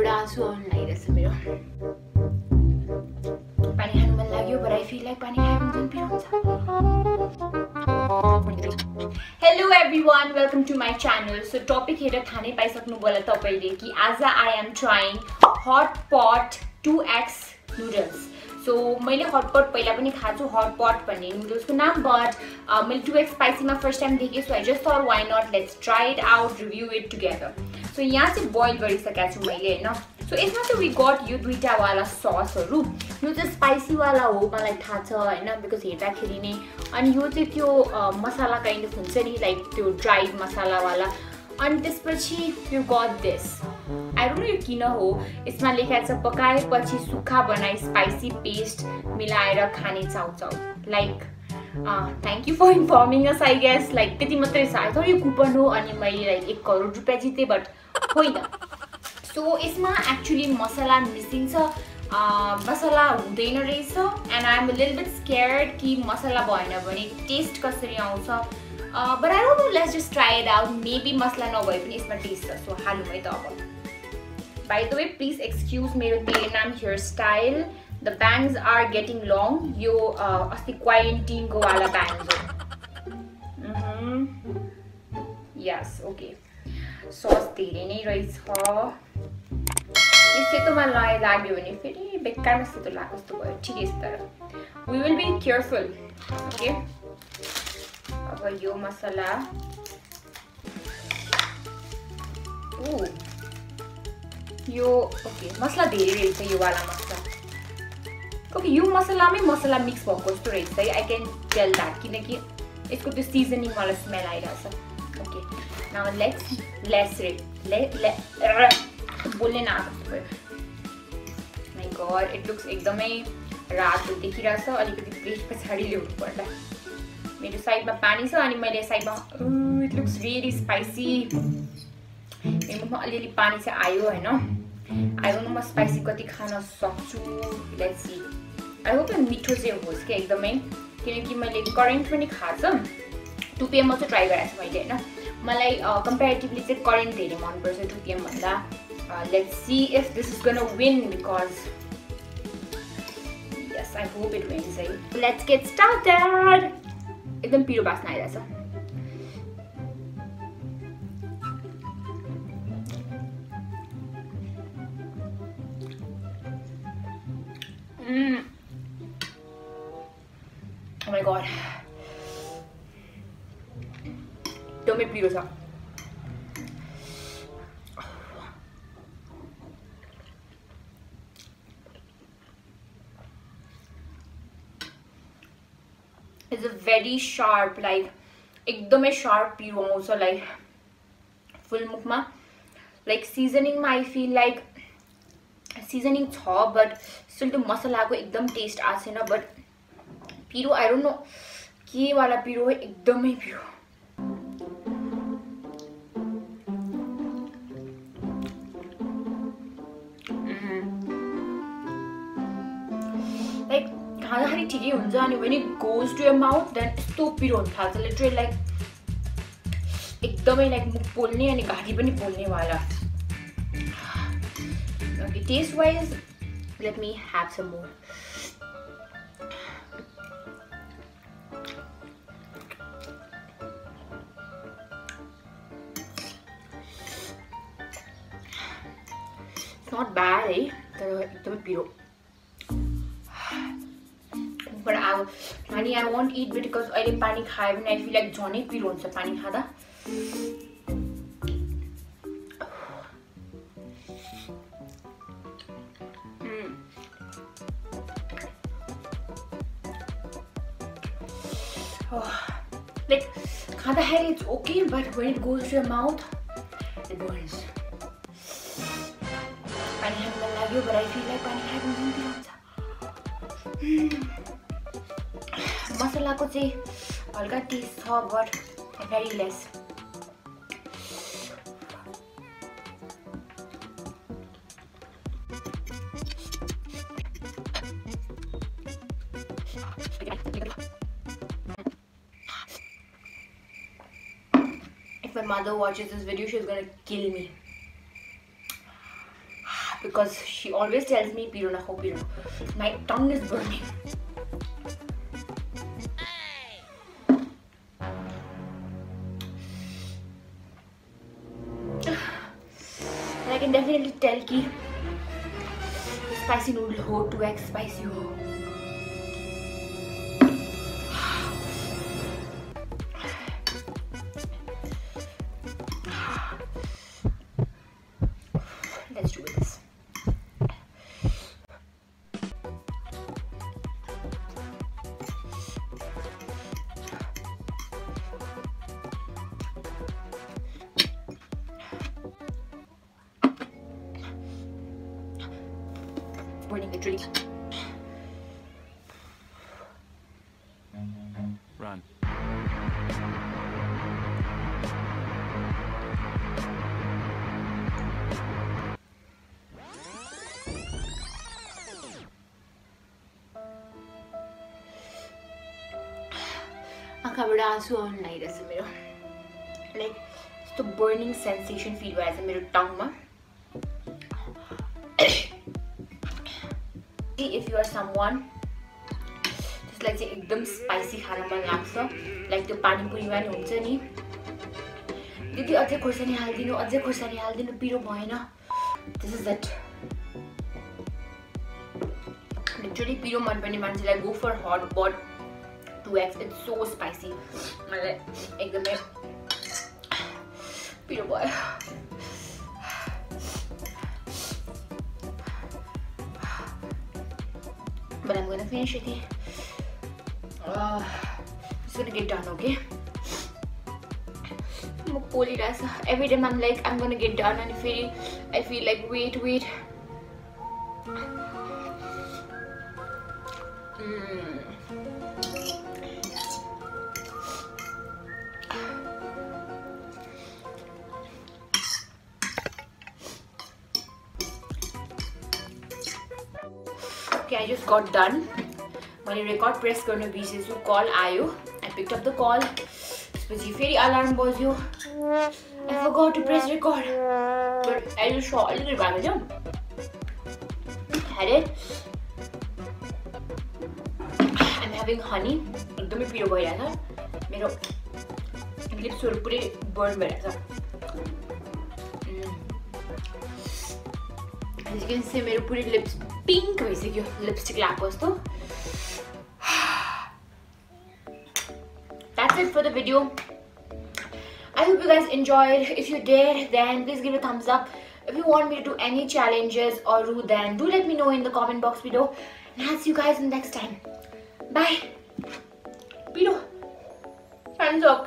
आउनु लागिरहेछ मेरो पानी खानु मन लाग्यो बट आई फिल लाइक पानी खायो भने हुन्छ hello everyone welcome to my channel so topic हेरेर थाहा नै पाइसक्नुभयो होला तपाईँले कि आज I am trying hot pot two x noodles so मैले हटपट पहिला पनि खाएको छु हटपट भन्ने नुडल्सको नाम बट मैले टु एक्स स्पाइसीमा फ़र्स्ट टाइम देखेँ so I just thought why not let's try it out review it together so यहाँ चाहिँ बोइल गरिसकेको छु मैले होइन सो यसमा चाहिँ वी गट यो दुइटावाला ससहरू यो चाहिँ स्पाइसीवाला हो मलाई थाहा छ होइन बिकज हेर्दाखेरि नै। अनि यो चाहिँ त्यो मसाला काइन्ड अफ हुन्छ नि लाइक त्यो ड्राइड मसालावाला अनि त्यसपछि यो got this I don't know यो किन हो। यसमा लेखाएको छ पकाएपछि सुक्खा बनाई स्पाइसी पेस्ट मिलाएर खाने chow chow. Like thank you for informing us I guess like त्यति मात्रै छ। आई यो कुपन हो अनि मैले लाइक एक करोड रुपियाँ जितेँ बट होइन। सो यसमा एक्चुली मसला मिसिङ छ मसला हुँदैन रहेछ। And I am lil bit scared कि मसला भएन भने टेस्ट कसरी आउँछ। But I don't know let's just try it out maybe मसला नभए पनि यसमा टेस्ट छ। सो हालौँ है त अब। By the way please excuse मेरो तेल नाम hair style the bangs are getting long यो अस्ति क्वारेन्टिनको वाला ब्याङ्स हो। यस ओके सस धेरै नै रहेछ। यो सेतोमा लाग्यो भने फेरि बेकारमा सेतो लगाएको जस्तो भयो। ठिकै छ तर we will be careful okay अब यो मसला। ऊ यो ओके मसला धेरै रहेछ यो वाला मसला। ओके यो मसलामै मसला मिक्स भएको जस्तो रहेछ है। आई क्यान टेल द्याट किनकि यसको त्यो सिजनिङ मलाई स्मेल आइरहेछ। ओके न लेट्स लेस रे बोल्ने नआएको भयो माइ गड इट लुक्स एकदमै रातो देखिरहेछ अलिकति प्लेट पछाडि ल्याउनु पर्दा मेरो साइडमा पानी छ अनि मैले साइडमा इट लुक्स रियली स्पाइसी मेरो मुखमा अलिअलि पानी चाहिँ आयो होइन? आई नो म स्पाइसी कति खान सक्छु? लेट्स आई होप मिठो चाहिँ होस् क्या एकदमै। किनकि मैले करेन्ट पनि खाएको छ। टु पिएममा चाहिँ ट्राई गरेको छु मैले होइन मलाई कम्पेरिटिभली चाहिँ करेन्ट धेरै मनपर्छ टु पिएमभन्दा Uh, let's see if this is gonna win because yes, I hope it wins. Right? Let's get started. एकदम पिरो बास्न आइरहेछ Mm. Oh my god. Don't make piरो छ is a very sharp like एकदमै सार्प पिरो आउँछ लाइक फुल मुखमा लाइक सिजनिङमा आई फिल लाइक सिजनिङ छ बट स्टिल त्यो मसलाको एकदम टेस्ट आएको छैन बट पिरो आई डोन्ट नो केवाला पिरो एकदमै पिरो खाँदाखेरि ठिकै हुन्छ अनि भने goes to your mouth then यस्तो पिरो हुन थाल्छ लिटरली लाइक एकदमै लाइक मुख पोल्ने अनि घाँटी पनि पोल्नेवाला okay taste wise let me have some more not bad, eh? It's piro. But I, honey, I won't eat because I didn't panic high when I feel like Johnny piro sa panic hada. Hmm. Oh, like khandahead it's okay but when it goes to your mouth it burns खानु मन लाग्यो but I feel like पानी खायो भने झन् पिरो हुन्छ मसलाको चाहिँ हल्का टेस्ट छ but very less If my mother watches this video, she's gonna kill me. because she always tells me piro na piro. My tongue is burning. I can definitely tell ki spicy noodle ho 2x spicy ho. Burning the drink. Run. आँखाबाट आँसु आउनु लागिरहेछ मेरो like यस्तो burning sensation feel भइरहेछ मेरो टङमा If you're someone त्यसलाई चाहिँ एकदम स्पाइसी खान मन लाग्छ लाइक त्यो पानीपुरीमा नि हुन्छ नि। दिदी अझै खोर्सानी हालिदिनु अझै खोर्सानी हालिदिनु पिरो भएन। दिस इज द्याट लिटरली पिरो मनपर्ने मान्छेलाई go for hot but 2x it's so spicy मलाई एकदमै पिरो भयो। but I'm gonna finish it. Uh, it's gonna get done, okay? Every time I'm like, I'm gonna get done, and I feel, I feel like, wait, wait. Mm. Okay, I just got done. मैले record press गर्न बिर्सेछु call आयो। I pick up the call त्यसपछि फेरि alarm बज्यो I forgot to press record अहिले so अलिकति भएको थियो हेड आइम ह्याभिङ हनी एकदमै पिरो भइरहेछ मेरो लिप्सहरू पुरै बर्न भइरहेछ चाहिँ मेरो पुरै लिप्स pink your lipstick ලාපොස්තු that's it for the video. I hope you guys enjoyed. If you did then please give a thumbs up. If you want me to do any challenges or do then do let me know in the comment box below. And I'll see you guys in the next time. Bye. Below. Hands up